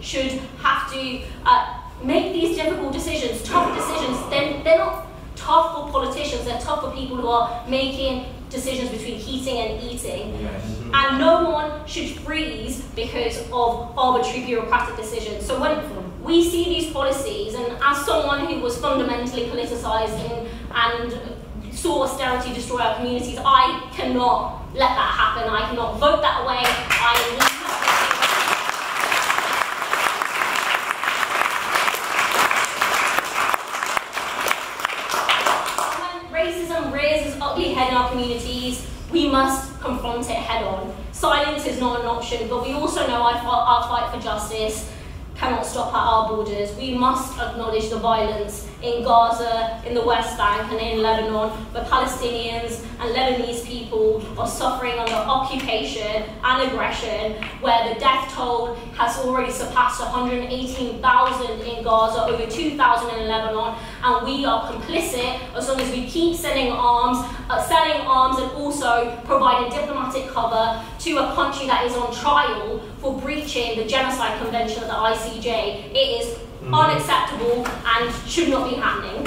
should have to uh, make these difficult decisions, tough decisions. Then they're not tough for politicians, they're tough for people who are making decisions between heating and eating. Yes. And no one should freeze because of arbitrary bureaucratic decisions. So when we see these policies, and as someone who was fundamentally politicised and, and saw austerity destroy our communities, I cannot let that happen. I cannot vote that away. I When racism in our communities, we must confront it head on. Silence is not an option, but we also know our, our fight for justice cannot stop at our borders. We must acknowledge the violence in Gaza, in the West Bank, and in Lebanon, where Palestinians and Lebanese people are suffering under occupation and aggression, where the death toll has already surpassed 118,000 in Gaza, over 2,000 in Lebanon, and we are complicit as long as we keep sending arms, uh, selling arms, and also providing diplomatic cover to a country that is on trial for breaching the Genocide Convention of the ICJ. It is unacceptable and should not be happening.